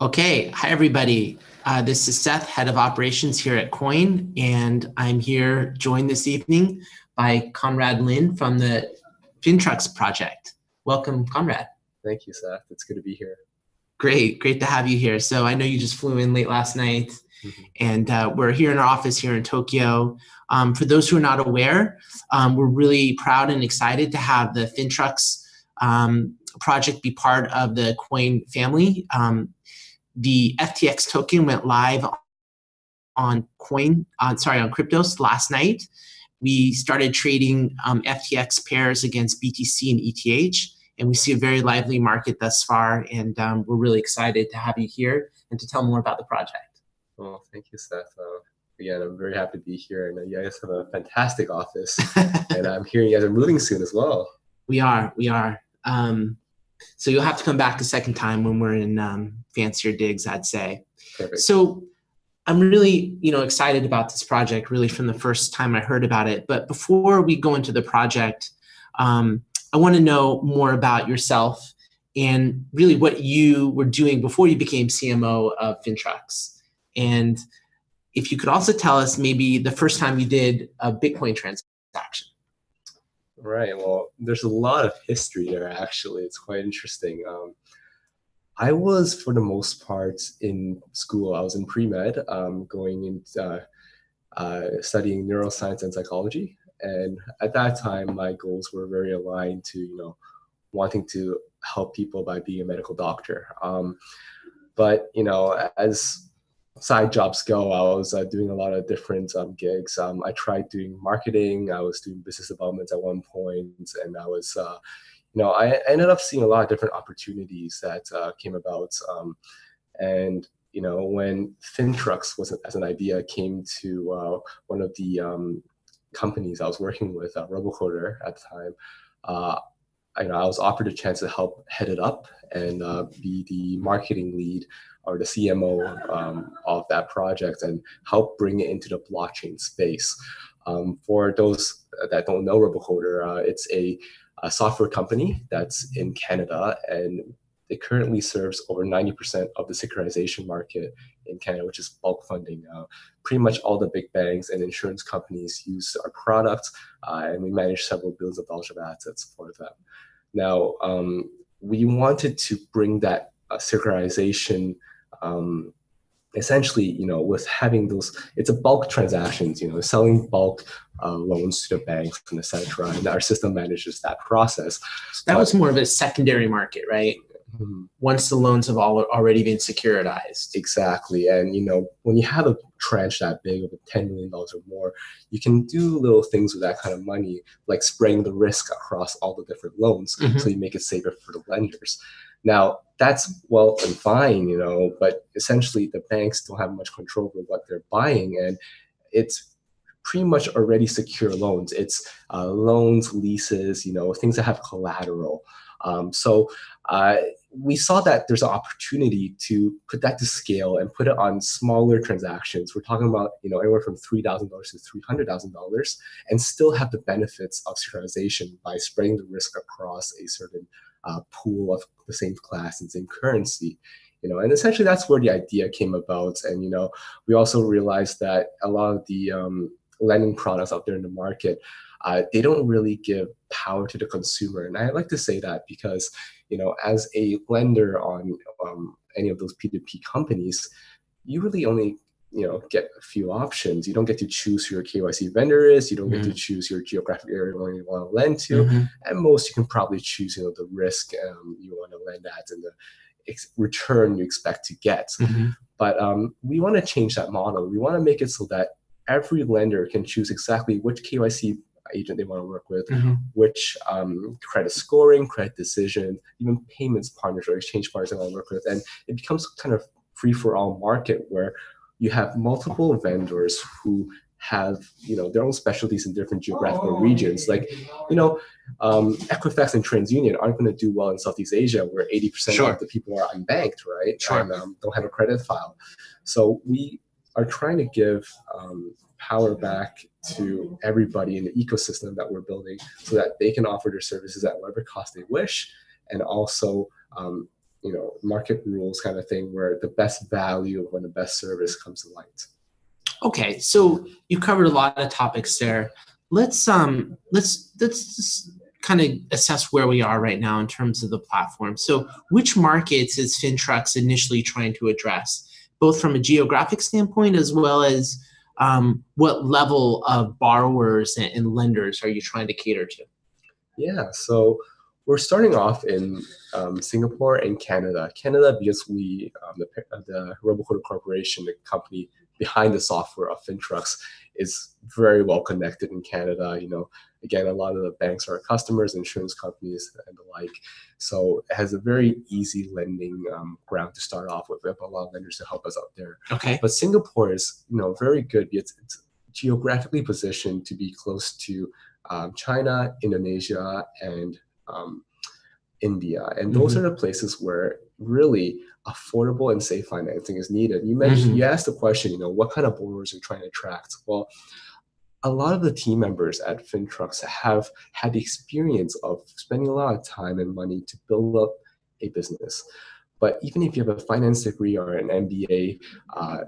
Okay, hi everybody. Uh, this is Seth, head of operations here at QUOINE, and I'm here joined this evening by Conrad Lin from the FintruX project. Welcome, Conrad. Thank you, Seth. It's good to be here. Great, great to have you here. So I know you just flew in late last night, mm-hmm. and uh, we're here in our office here in Tokyo. Um, for those who are not aware, um, we're really proud and excited to have the FintruX um, project be part of the QUOINE family. Um, the FTX token went live on QUOINE, uh, sorry, on QRYPTOS last night. We started trading um, FTX pairs against BTC and ETH, and we see a very lively market thus far. And um, we're really excited to have you here and to tell more about the project. Well, thank you, Seth. Uh, again, I'm very happy to be here, and you guys have a fantastic office. and I'm hearing you guys are moving soon as well. We are, we are. Um, so you'll have to come back a second time when we're in um, fancier digs, I'd say. Perfect. So I'm really, you know, excited about this project really from the first time I heard about it. But before we go into the project, um, I want to know more about yourself and really what you were doing before you became CMO of FintruX. And if you could also tell us maybe the first time you did a Bitcoin transaction. Right. Well, there's a lot of history there, actually. It's quite interesting. Um, I was, for the most part, in school. I was in pre med, um, going into uh, uh, studying neuroscience and psychology. And at that time, my goals were very aligned to, you know, wanting to help people by being a medical doctor. Um, but, you know, as side jobs go, I was uh, doing a lot of different um, gigs. Um, I tried doing marketing. I was doing business development at one point, and I was, uh, you know, I ended up seeing a lot of different opportunities that uh, came about. Um, and you know, when FintruX was as an idea came to uh, one of the um, companies I was working with, uh, Robocoder at the time. Uh, I, you know, I was offered a chance to help head it up and be the marketing lead or the CMO um, of that project and help bring it into the blockchain space. Um, for those that don't know Robocoder, uh, it's a, a, software company that's in Canada and it currently serves over 90% of the securitization market in Canada, which is bulk funding. Uh, pretty much all the big banks and insurance companies use our product, uh, and we manage several billions of dollars of assets for them. Now, um, we wanted to bring that uh, securitization um, essentially, you know, with having those, it's a bulk transactions, you know, selling bulk uh, loans to the banks and etc. And our system manages that process. That but, was more of a secondary market, right? Mm-hmm. Once the loans have all already been securitized. Exactly. And, you know, when you have a tranche that big of $10 million or more, you can do little things with that kind of money, like spreading the risk across all the different loans mm-hmm. so you make it safer for the lenders. Now, that's well and fine, you know, but essentially the banks don't have much control over what they're buying. And it's pretty much already secure loans. It's uh, loans, leases, you know, things that have collateral. Um, so uh, we saw that there's an opportunity to put that to scale and put it on smaller transactions. We're talking about you know anywhere from three thousand dollars to three hundred thousand dollars, and still have the benefits of securitization by spreading the risk across a certain uh, pool of the same class and same currency you know and essentially that's where the idea came about and you know we also realized that a lot of the um, lending products out there in the market uh, they don't really give power to the consumer and i like to say that because you know as a lender on um, any of those p2p companies you really only you know get a few options. You don't get to choose who your KYC vendor is. You don't mm-hmm. get to mm-hmm. choose your geographic area where you want to lend to. Mm-hmm. And most you can probably choose you know the risk um, you want to lend at and the ex- return you expect to get. Mm-hmm. But um, we want to change that model. We want to make it so that every lender can choose exactly which KYC agent they want to work with, mm-hmm. which um, credit scoring, credit decision, even payments partners or exchange partners they want to work with, and it becomes kind of free for all market where you have multiple vendors who have you know their own specialties in different geographical regions. Like you know, um, Equifax and TransUnion aren't going to do well in Southeast Asia, where 80% sure. of the people are unbanked, right? Sure. And um, don't have a credit file. So we are trying to give um, power back to everybody in the ecosystem that we're building, so that they can offer their services at whatever cost they wish, and also um, you know market rules kind of thing where the best value when the best service comes to light. Okay, so you covered a lot of topics there. Let's um let's let's kind of assess where we are right now in terms of the platform. So, which markets is FintruX initially trying to address, both from a geographic standpoint as well as um, what level of borrowers and, and, lenders are you trying to cater to? Yeah, so we're starting off in um, Singapore and Canada. Canada because we, um, the, the RoboCoder Corporation, the company behind the software of FintruX, is very well connected in Canada. You know, again, a lot of the banks are customers, insurance companies, and the like. So it has a very easy lending um, ground to start off with. We have a lot of lenders to help us out there. Okay. But Singapore is, you know, very good. It's, it's geographically positioned to be close to um, China, Indonesia, and um, India, and those mm-hmm. are the places where really affordable and safe financing is needed. You mentioned mm-hmm. you asked the question, you know, what kind of borrowers are you trying to attract? Well, a lot of the team members at FintruX have had the experience of spending a lot of time and money to build up a business. But even if you have a finance degree or an MBA, uh,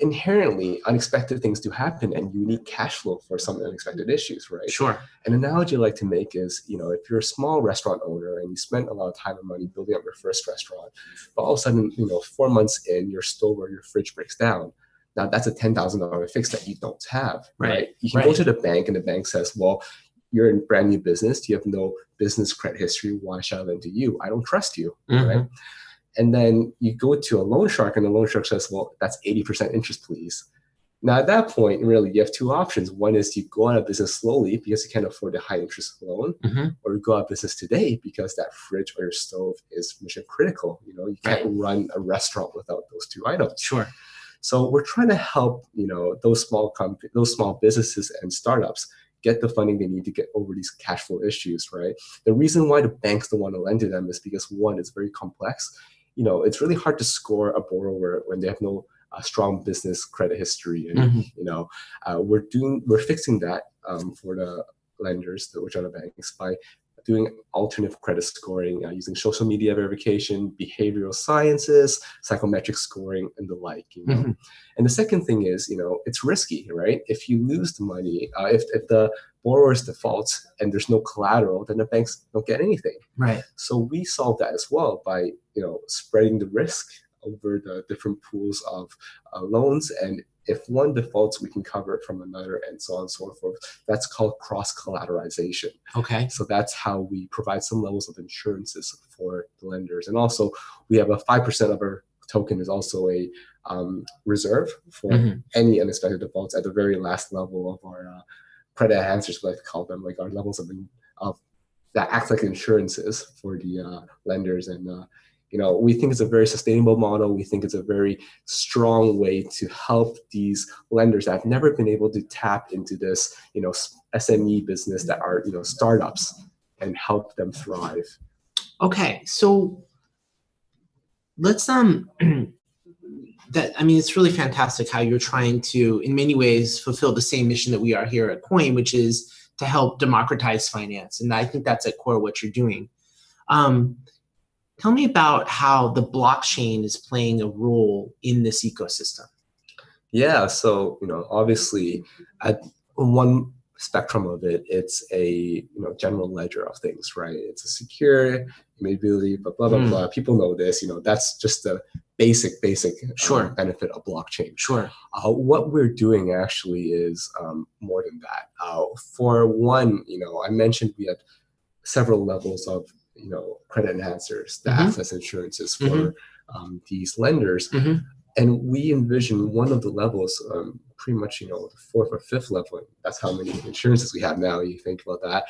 inherently unexpected things do happen and you need cash flow for some unexpected issues right sure an analogy i like to make is you know if you're a small restaurant owner and you spent a lot of time and money building up your first restaurant but all of a sudden you know four months in your stove or your fridge breaks down now that's a ten thousand dollar fix that you don't have, right? right? You can right. go to the bank and the bank says, "Well, you're in brand new business. You have no business credit history. Why should I lend to you? I don't trust you, mm-hmm. right?" And then you go to a loan shark, and the loan shark says, "Well, that's eighty percent interest, please." Now at that point, really, you have two options. One is you go out of business slowly because you can't afford a high interest loan, mm-hmm. or you go out of business today because that fridge or your stove is mission critical. You know, you can't right. run a restaurant without those two items. Sure. So we're trying to help, you know, those small comp- those small businesses and startups get the funding they need to get over these cash flow issues, right? The reason why the banks don't want to lend to them is because one, it's very complex. You know, it's really hard to score a borrower when they have no uh, strong business credit history, and mm-hmm. you know, uh, we're doing we're fixing that um, for the lenders, which are the banks, by doing alternative credit scoring uh, using social media verification, behavioral sciences, psychometric scoring, and the like. You know? Mm-hmm. And the second thing is, you know, it's risky, right? If you lose the money, uh, if, if the borrower's defaults and there's no collateral, then the banks don't get anything. Right. So we solve that as well by, you know, spreading the risk over the different pools of uh, loans and if one defaults, we can cover it from another, and so on and so forth. That's called cross collateralization. Okay. So that's how we provide some levels of insurances for the lenders, and also we have a five percent of our token is also a um, reserve for mm-hmm. any unexpected defaults at the very last level of our uh, credit enhancers, we like to call them, like our levels of, of that act like insurances for the uh, lenders. And uh, you know we think it's a very sustainable model. We think it's a very strong way to help these lenders that have never been able to tap into this you know sme business that are you know startups and help them thrive. Okay so let's um that i mean it's really fantastic how you're trying to in many ways fulfill the same mission that we are here at QUOINE which is to help democratize finance and i think that's at core what you're doing um, Tell me about how the blockchain is playing a role in this ecosystem. Yeah, so you know, obviously, at one spectrum of it, it's a you know general ledger of things, right? It's a secure, immutability, blah blah blah mm. blah. People know this. You know, that's just the basic basic um, sure. benefit of blockchain. Sure. Uh, what we're doing actually is um, more than that. Uh, for one, you know, I mentioned we had several levels of you know credit enhancers, the mm-hmm. access insurances for mm-hmm. um, these lenders. Mm-hmm. And we envision one of the levels, um, pretty much you know the fourth or fifth level. That's how many insurances we have now. You think about that,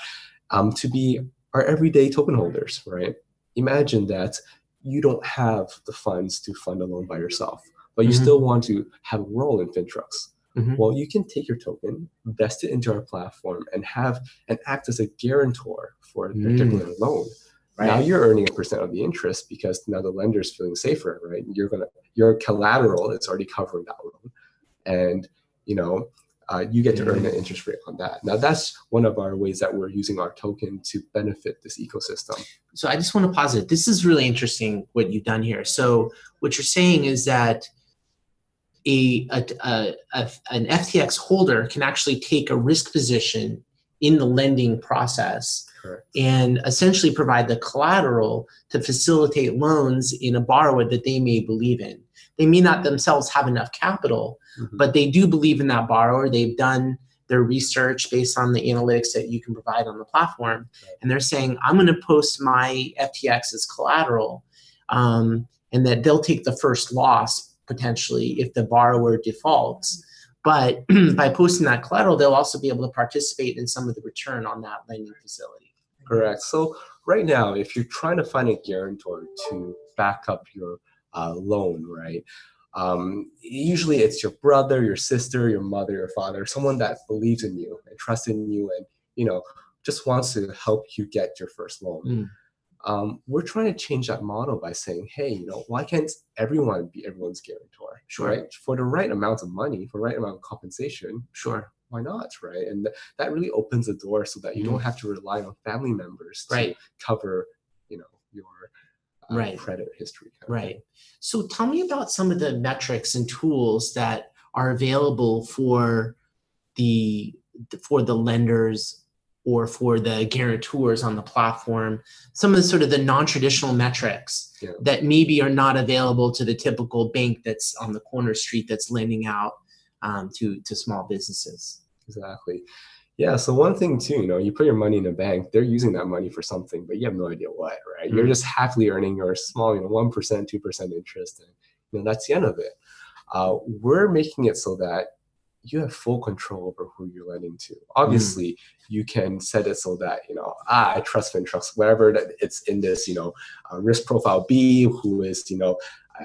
um, to be our everyday token holders, right? Imagine that you don't have the funds to fund a loan by yourself, but you mm-hmm. still want to have a role in FintruX. Mm-hmm. Well, you can take your token, invest it into our platform, and have and act as a guarantor for a particular mm. loan. Right. Now you're earning a percent of the interest because now the lender is feeling safer, right? You're gonna your collateral is already covering that loan, and you know uh, you get to earn an Mm. interest rate on that. Now, that's one of our ways that we're using our token to benefit this ecosystem. So I just want to pause it. This is really interesting what you've done here. So what you're saying is that a, a, a, a an FTX holder can actually take a risk position in the lending process Correct. and essentially provide the collateral to facilitate loans in a borrower that they may believe in. They may not themselves have enough capital, Mhm. but they do believe in that borrower. They've done their research based on the analytics that you can provide on the platform. Right. And they're saying, I'm going to post my FTX as collateral, um, and that they'll take the first loss potentially if the borrower defaults. But by posting that collateral, they'll also be able to participate in some of the return on that lending facility. Correct. So right now, if you're trying to find a guarantor to back up your uh, loan, right? Um, usually it's your brother, your sister, your mother, your father, someone that believes in you and trusts in you, and you know just wants to help you get your first loan. Mm. Um, we're trying to change that model by saying, hey, you know, why can't everyone be everyone's guarantor? Sure. Right? For the right amount of money, for the right amount of compensation, Sure. why not? Right? And th- that really opens the door so that you don't have to rely on family members to. Right. cover, you know, your Right. credit history. of thing. Right. So tell me about some of the metrics and tools that are available for the for the lenders or for the guarantors on the platform. Some of the sort of the non-traditional metrics Yeah. that maybe are not available to the typical bank that's on the corner street that's lending out um, to to small businesses. Exactly. Yeah. So one thing too, you know, you put your money in a bank, they're using that money for something, but you have no idea what, right? You're Mhm. just happily earning your small, you know, one percent, two percent interest, and you know that's the end of it. Uh, we're making it so that you have full control over who you're lending to. Obviously, you can set it so that you know ah, I trust FinTrust, whatever that it's in this, you know, uh, risk profile B, who is you know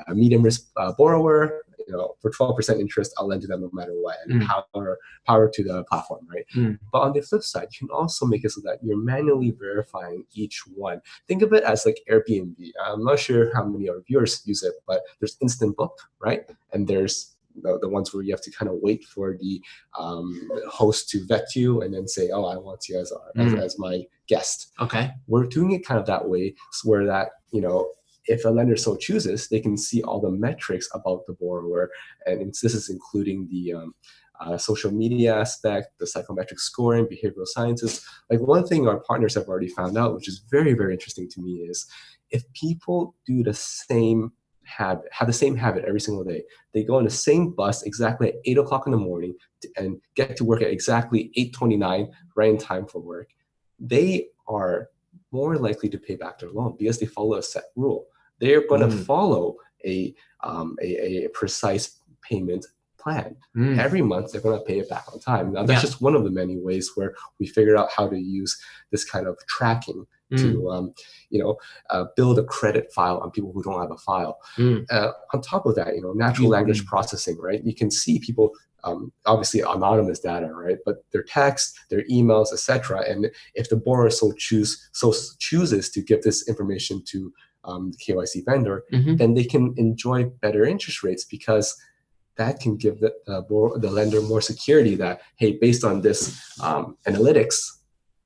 a medium risk uh, borrower. You know, for twelve percent interest, I'll lend to them no matter what, and Mm. power power to the platform, right? Mm. But on the flip side, you can also make it so that you're manually verifying each one. Think of it as like Airbnb. I'm not sure how many of our viewers use it, but there's Instant Book, right? And there's the, the ones where you have to kind of wait for the um, host to vet you and then say, "Oh, I want you as, our, as, Mm. as my guest." Okay. we're doing it kind of that way so where that you know if a lender so chooses they can see all the metrics about the borrower and this is including the um, uh, social media aspect the psychometric scoring behavioral sciences like one thing our partners have already found out which is very very interesting to me is if people do the same habit have the same habit every single day they go on the same bus exactly at 8 o'clock in the morning and get to work at exactly 8.29 right in time for work they are more likely to pay back their loan because they follow a set rule. They're going to Mm. follow a, um, a a precise payment plan. Mm. Every month, they're going to pay it back on time. Now, that's Yeah. just one of the many ways where we figured out how to use this kind of tracking Mm. to, um, you know, uh, build a credit file on people who don't have a file. Mm. Uh, on top of that, you know, natural Mm. language processing, right? You can see people, um, obviously anonymous data, right? But their text, their emails, etc. And if the borrower so choose so chooses to give this information to um, the KYC vendor, Mhm. then they can enjoy better interest rates because that can give the uh, the lender more security that hey, based on this um, analytics,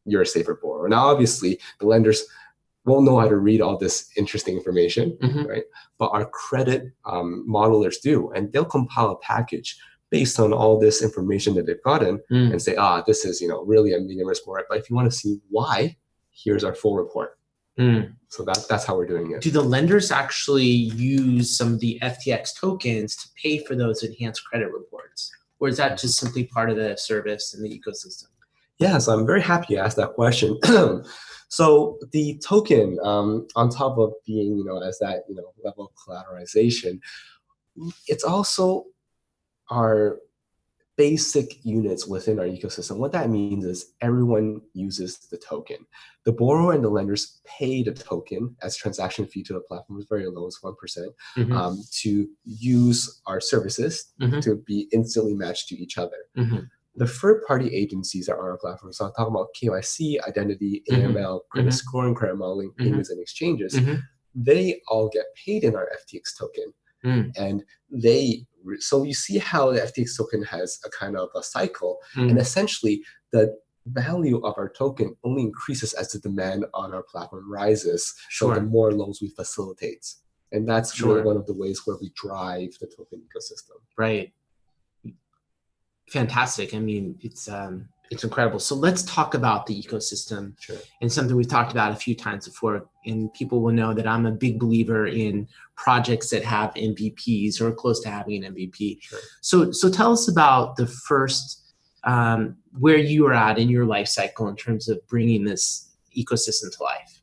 you're a safer borrower. Now, obviously, the lenders won't know how to read all this interesting information, Mhm. right? But our credit um, modelers do, and they'll compile a package based on all this information that they've gotten Mm. and say, ah, this is you know really a medium risk borrower. But if you want to see why, here's our full report. Mm. So that, that's how we're doing it. Do the lenders actually use some of the FTX tokens to pay for those enhanced credit reports? Or is that just simply part of the service and the ecosystem? Yeah, so I'm very happy you asked that question. so the token, um, on top of being, you know, as that, you know, level of collateralization, it's also our basic units within our ecosystem. What that means is everyone uses the token. The borrower and the lenders pay the token as transaction fee to the platform is very low, it's one percent, Mhm. um, to use our services Mhm. to be instantly matched to each other Mhm. the third party agencies that are on our platform. So I'm talking about KYC, identity, Mhm. AML, credit Mhm. scoring, credit modeling, Mhm. payments, and exchanges. They all get paid in our FTX token. Mm. And they so you see how the FTX token has a kind of a cycle, Mm. and essentially the value of our token only increases as the demand on our platform rises. So the more loans we facilitate, and that's really Sure. one of the ways where we drive the token ecosystem. Right. Fantastic. I mean, it's um, it's incredible. So let's talk about the ecosystem Sure. and something we've talked about a few times before. And people will know that I'm a big believer in projects that have MVPs or close to having an MVP. Sure. So so tell us about the first um, where you are at in your life cycle in terms of bringing this ecosystem to life.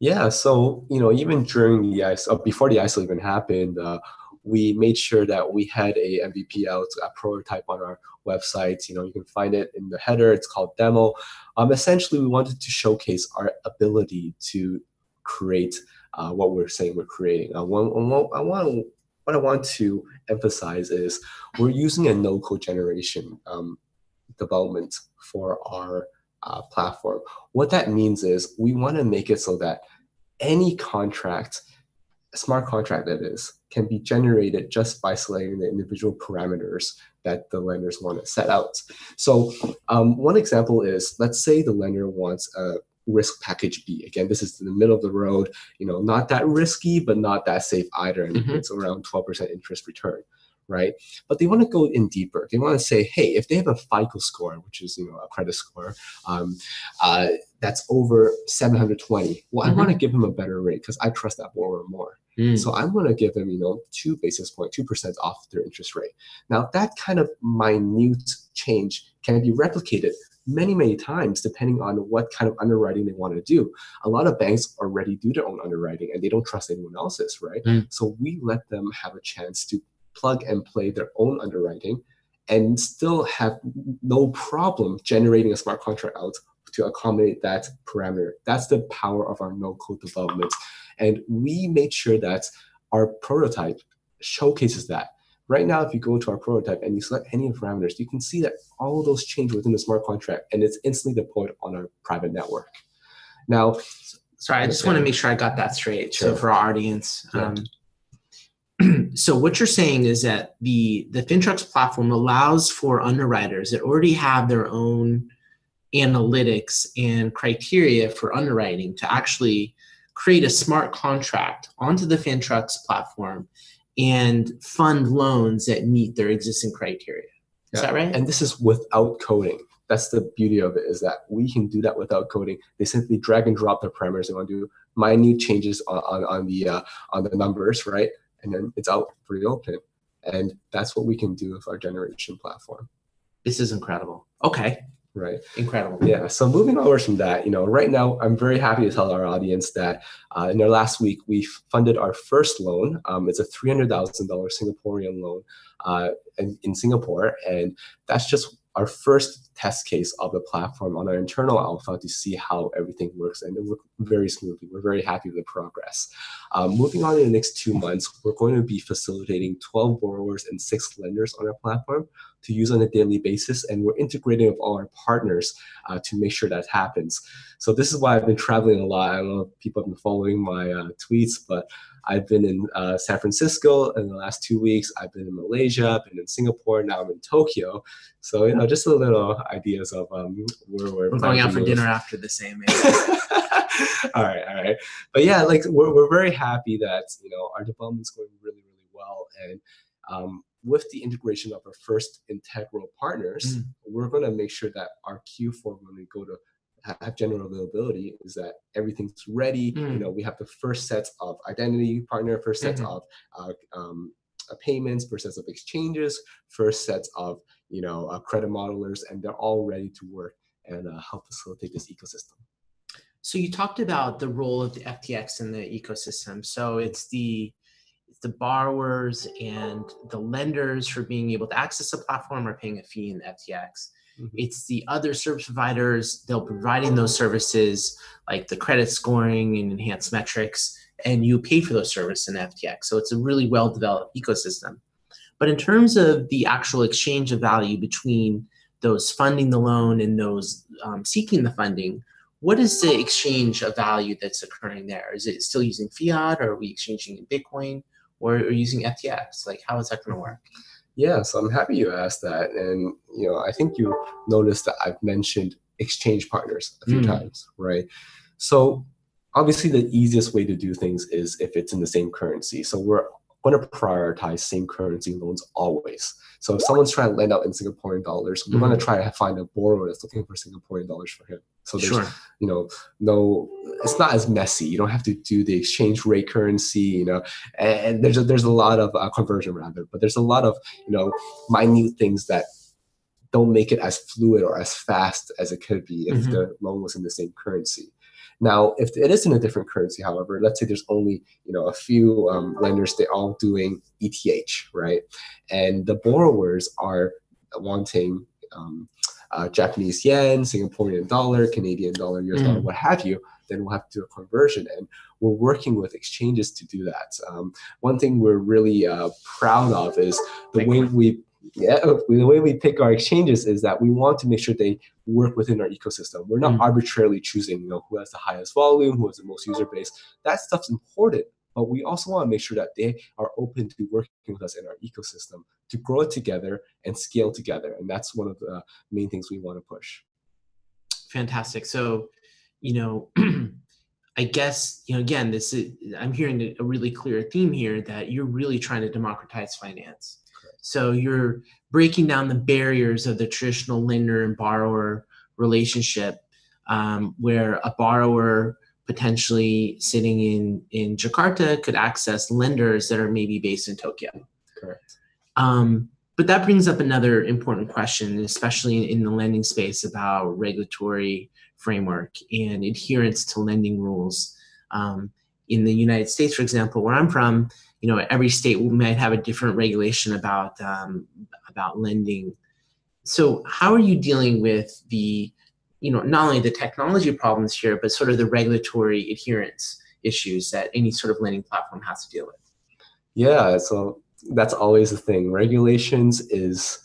Yeah, so you know, even during the ICO, uh, before the ICO even happened, uh, we made sure that we had a MVP out, a prototype on our website. You know, you can find it in the header. It's called demo. Um, essentially, we wanted to showcase our ability to create uh, what we're saying we're creating. Uh, one, one, I want what I want to emphasize is we're using a no-code generation um, development for our uh, platform. What that means is we want to make it so that any contract, smart contract that is, can be generated just by selecting the individual parameters that the lenders want to set out. So um, one example is, let's say the lender wants a risk package B. Again, this is in the middle of the road, you know, not that risky, but not that safe either. And Mhm. it's around 12% interest return, right? But they want to go in deeper. They want to say, hey, if they have a FICO score, which is, you know, a credit score, um, uh, that's over 720, well, I Mhm. want to give them a better rate because I trust that borrower more. Mm. So I'm going to give them, you know, two basis point, two percent off their interest rate. Now that kind of minute change can be replicated many, many times depending on what kind of underwriting they want to do. A lot of banks already do their own underwriting and they don't trust anyone else's, right? Mm. So we let them have a chance to plug and play their own underwriting and still have no problem generating a smart contract out to accommodate that parameter. That's the power of our no code development. And we made sure that our prototype showcases that. Right now, if you go to our prototype and you select any of the parameters, you can see that all of those change within the smart contract and it's instantly deployed on our private network. Now, Sorry, I just want to make sure I got that straight. So for our audience, Yeah. um, so what you're saying is that the the FintruX platform allows for underwriters that already have their own analytics and criteria for underwriting to actually create a smart contract onto the FintruX platform and fund loans that meet their existing criteria. Is Yeah. that right? and this is without coding. That's the beauty of it is that we can do that without coding. They simply drag and drop their parameters. They want to do minute changes on, on, on the uh, on the numbers, right? And then it's out for the open. And that's what we can do with our generation platform, this is incredible. Okay, right? incredible. Yeah. So moving over from that, you know, right now I'm very happy to tell our audience that uh, in our last week we funded our first loan. Um, it's a three hundred thousand dollars Singaporean loan uh, in, in Singapore, and that's just our first test case of the platform on our internal alpha to see how everything works, and it worked very smoothly. We're very happy with the progress. Um, moving on in the next two months, we're going to be facilitating 12 borrowers and six lenders on our platform to use on a daily basis, and we're integrating with all our partners uh, to make sure that happens. So this is why I've been traveling a lot. I don't know if people have been following my uh, tweets, but I've been in uh, San Francisco in the last two weeks. I've been in Malaysia, I've been in Singapore, now I'm in Tokyo. So you know, just a little ideas of um, where we're, We're going out for dinner after the same. all right, all right. But yeah, like we're, we're very happy that you know our development's going really, really well, and um, with the integration of our first integral partners, Mm. we're going to make sure that our Q4 when we go to have general availability is that everything's ready. You Mm. know, we have the first set of identity partner, first set Mhm. of uh, um, uh, payments, first sets of exchanges, first sets of you know uh, credit modelers, and they're all ready to work and uh, help facilitate this ecosystem. So you talked about the role of the FTX in the ecosystem. So it's the the borrowers and the lenders for being able to access the platform are paying a fee in FTX. Mhm. It's the other service providers, they'll be providing those services like the credit scoring and enhanced metrics, and you pay for those services in FTX. So it's a really well developed ecosystem. But in terms of the actual exchange of value between those funding the loan and those um, seeking the funding, what is the exchange of value that's occurring there? Is it still using fiat or are we exchanging in Bitcoin? Or, or using FTX? Like, how is that going to work? Yeah, so I'm happy you asked that, and you know, I think you noticed that I've mentioned exchange partners a few mm. times, right? So obviously, the easiest way to do things is if it's in the same currency. So we're going to prioritize same currency loans always. So if someone's trying to lend out in Singaporean dollars, we're mm-hmm. going to try to find a borrower that's looking for Singaporean dollars for him. So there's, sure. you know, no, it's not as messy. You don't have to do the exchange rate currency, you know, and there's a, there's a lot of uh, conversion rather, but there's a lot of, you know, minute things that don't make it as fluid or as fast as it could be if mm-hmm. the loan was in the same currency. Now, if it is in a different currency, however, let's say there's only you know a few um, lenders, they're all doing ETH, right? And the borrowers are wanting um, uh, Japanese yen, Singaporean dollar, Canadian dollar, US mm. dollar, what have you, then we'll have to do a conversion. And we're working with exchanges to do that. Um, one thing we're really uh, proud of is the way we yeah, the way we pick our exchanges is that we want to make sure they work within our ecosystem. We're not mm. arbitrarily choosing, you know, who has the highest volume, who has the most user base. That stuff's important, but we also want to make sure that they are open to working with us in our ecosystem to grow it together and scale together. And that's one of the main things we want to push. Fantastic. So, you know, I guess, you know, again, this is, I'm hearing a really clear theme here that you're really trying to democratize finance so you're breaking down the barriers of the traditional lender and borrower relationship, um, where a borrower potentially sitting in in Jakarta could access lenders that are maybe based in Tokyo. Correct. Um, but that brings up another important question, especially in the lending space, about regulatory framework and adherence to lending rules. Um, in the United States, for example, where I'm from, you know every state might have a different regulation about um, about lending so how are you dealing with the you know not only the technology problems here but sort of the regulatory adherence issues that any sort of lending platform has to deal with. Yeah so that's always the thing. Regulations is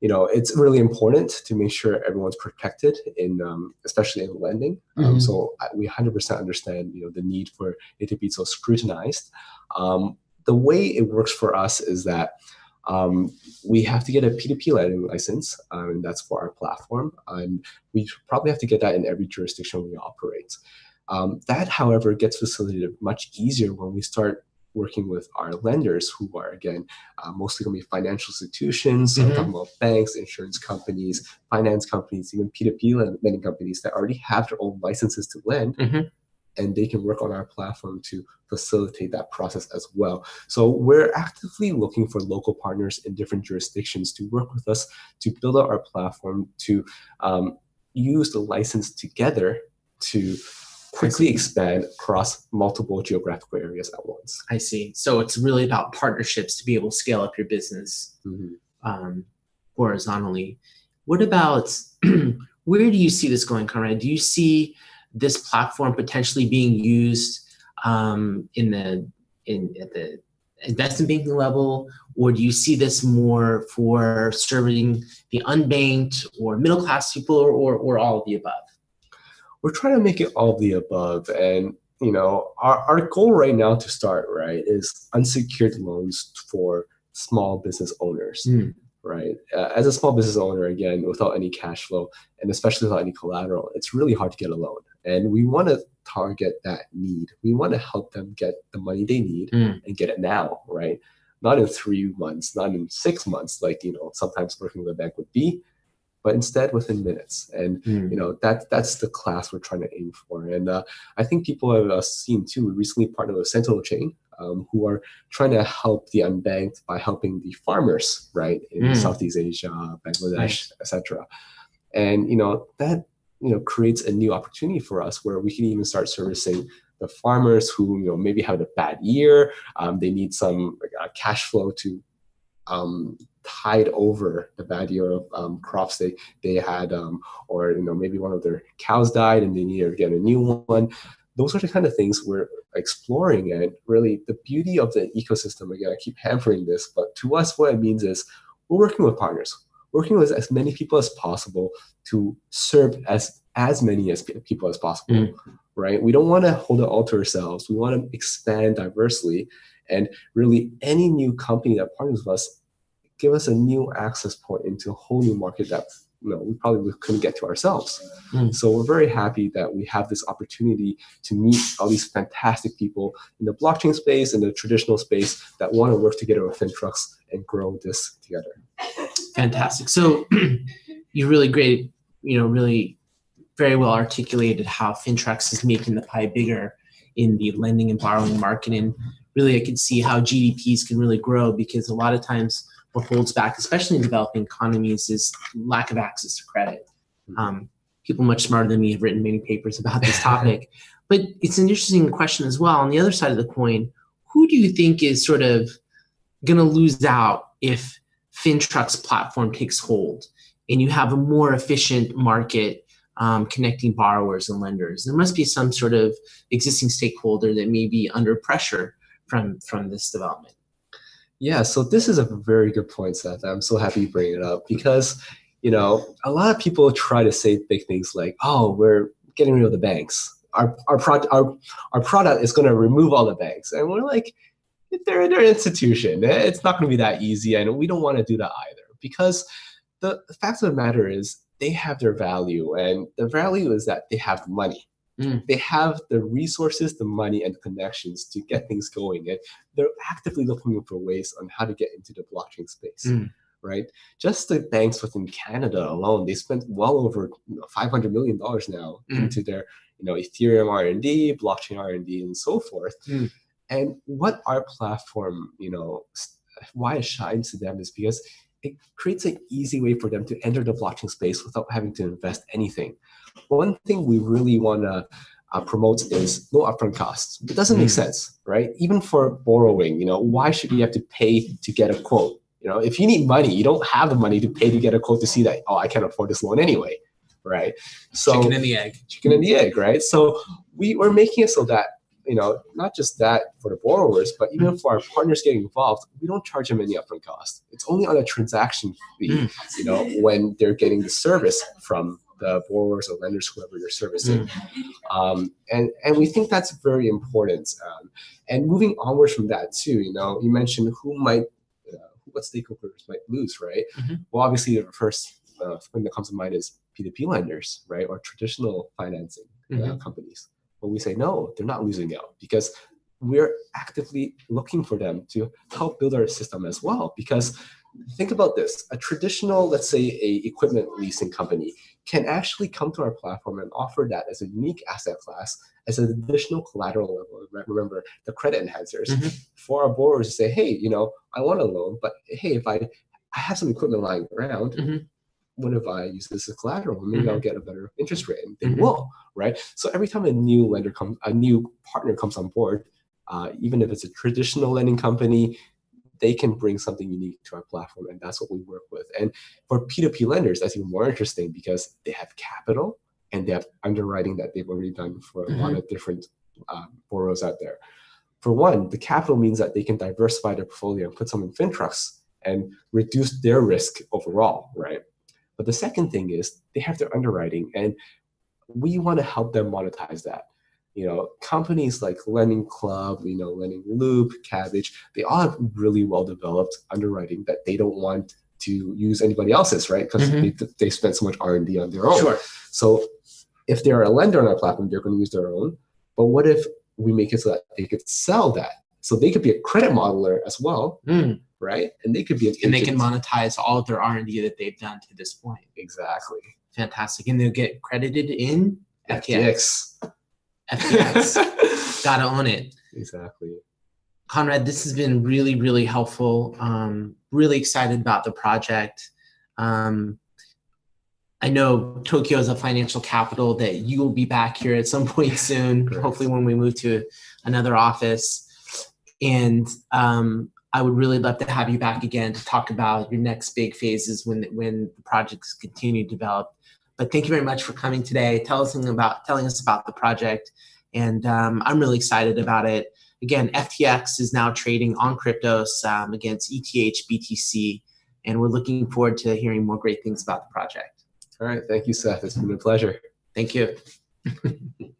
you know it's really important to make sure everyone's protected in um, especially in lending. Um, mm-hmm. um, so we 100% understand you know the need for it to be so scrutinized. Um, the way it works for us is that um, we have to get a P2P lending license, um, and that's for our platform. And we probably have to get that in every jurisdiction we operate. Um, that, however, gets facilitated much easier when we start working with our lenders, who are again uh, mostly going to be financial institutions, mm-hmm. talking about banks, insurance companies, finance companies, even P2P lending companies that already have their own licenses to lend. Mm-hmm and they can work on our platform to facilitate that process as well. So we're actively looking for local partners in different jurisdictions to work with us to build out our platform to um, use the license together to quickly expand across multiple geographical areas at once. I see. So it's really about partnerships to be able to scale up your business mm-hmm. um, horizontally. What about where do you see this going, Conrad? Do you see this platform potentially being used um, in the in at the investment banking level, or do you see this more for serving the unbanked or middle class people, or, or, or all of the above? We're trying to make it all of the above, and you know, our, our goal right now to start right is unsecured loans for small business owners. Mm right? Uh, as a small business owner, again, without any cash flow and especially without any collateral, it's really hard to get a loan. And we want to target that need. We want to help them get the money they need mm. and get it now, right? Not in three months, not in six months, like you know sometimes working with a bank would be, but instead within minutes. And mm. you know that that's the class we're trying to aim for. And uh, I think people have uh, seen too. We recently partnered with Sentinel Chain, um, who are trying to help the unbanked by helping the farmers, right, in mm. Southeast Asia, Bangladesh, nice. etc. And you know that you know creates a new opportunity for us where we can even start servicing the farmers who you know maybe had a bad year. Um, they need some uh, cash flow to um, tide over the bad year of um, crops they they had um, or you know maybe one of their cows died and they need to get a new one. Those are the kind of things we're exploring and really the beauty of the ecosystem again i keep hammering this but to us what it means is we're working with partners working with as many people as possible to serve as as many as people as possible mm. right we don't want to hold it all to ourselves we want to expand diversely And really, any new company that partners with us give us a new access point into a whole new market that you know, we probably couldn't get to ourselves. Mm. So we're very happy that we have this opportunity to meet all these fantastic people in the blockchain space and the traditional space that want to work together with FintruX and grow this together. Fantastic. So you really great, you know, really very well articulated how FintruX is making the pie bigger in the lending and borrowing market. And really I can see how GDPs can really grow because a lot of times what holds back, especially in developing economies, is lack of access to credit. Hmm. Um, people much smarter than me have written many papers about this topic. but it's an interesting question as well. On the other side of the coin, who do you think is sort of going to lose out if FintruX platform takes hold and you have a more efficient market um, connecting borrowers and lenders? There must be some sort of existing stakeholder that may be under pressure from from this development. Yeah, so this is a very good point, Seth. I'm so happy you bring it up because, you know, a lot of people try to say big things like, "Oh, we're getting rid of the banks. Our our product our, our product is going to remove all the banks," and we're like, they're they're an institution. It's not going to be that easy, and we don't want to do that either because the, the fact of the matter is they have their value, and the value is that they have money. Mm. They have the resources, the money, and the connections to get things going. And they're actively looking for ways on how to get into the blockchain space. Mm. Right, just the banks within Canada alone, they spent well over 500 million dollars now mm. into their, you know, Ethereum R and D, blockchain R and D, and so forth. And what our platform, you know, why it shines to them is because it creates an easy way for them to enter the blockchain space without having to invest anything. One thing we really want to uh, promote is no upfront costs. It doesn't make mm. sense, right? Even for borrowing, you know, why should you have to pay to get a quote? You know, if you need money, you don't have the money to pay to get a quote to see that, oh, I can't afford this loan anyway, right? So chicken and the egg. Chicken and the egg, right? So we, we're making it so that you know, not just that for the borrowers, but even mm. for our partners getting involved, we don't charge them any upfront cost. It's only on a transaction fee, mm. you know, when they're getting the service from the borrowers or lenders, whoever you're servicing. Mm. Um, and, and we think that's very important. Um, and moving onwards from that too, you know, you mentioned who might, uh, what stakeholders might lose, right? Mm-hmm. Well, obviously the first uh, thing that comes to mind is P2P lenders, right? Or traditional financing uh, mm-hmm. companies. But we say, no, they're not losing out because we're actively looking for them to help build our system as well. Because think about this a traditional, let's say, a equipment leasing company can actually come to our platform and offer that as a unique asset class as an additional collateral level. Remember the credit enhancers mm-hmm. for our borrowers to say, hey, you know, I want a loan, but hey, if I I have some equipment lying around, mm-hmm what if I use this as collateral? Maybe mm-hmm. I'll get a better interest rate. And they mm-hmm. will, right? So every time a new lender comes, a new partner comes on board, uh, even if it's a traditional lending company, they can bring something unique to our platform, and that's what we work with. And for P2P lenders, that's even more interesting because they have capital and they have underwriting that they've already done for a mm-hmm. lot of different uh, borrowers out there. For one, the capital means that they can diversify their portfolio and put some in FintruX and reduce their risk overall, right? But the second thing is they have their underwriting, and we want to help them monetize that. You know, companies like Lending Club, you know, Lending Loop, Kabbage, they all have really well developed underwriting that they don't want to use anybody else's, right? Because mm-hmm. they, they spent so much R and D on their own. Sure. So if they're a lender on our platform, they're going to use their own. But what if we make it so that they could sell that? So they could be a credit modeler as well. Mm right? And they could be and they can monetize all of their R and D that they've done to this point. Exactly. Fantastic, and they'll get credited in FTX. FTX. Gotta own it. Exactly. Conrad, this has been really, really helpful. Um, really excited about the project. Um, I know Tokyo is a financial capital that you will be back here at some point soon, hopefully when we move to another office. And um, I would really love to have you back again to talk about your next big phases when when the projects continue to develop. But thank you very much for coming today. Tell us about telling us about the project, and um, I'm really excited about it. Again, FTX is now trading on QRYPTOS um, against ETH BTC, and we're looking forward to hearing more great things about the project. All right, thank you, Seth. It's been a pleasure. Thank you.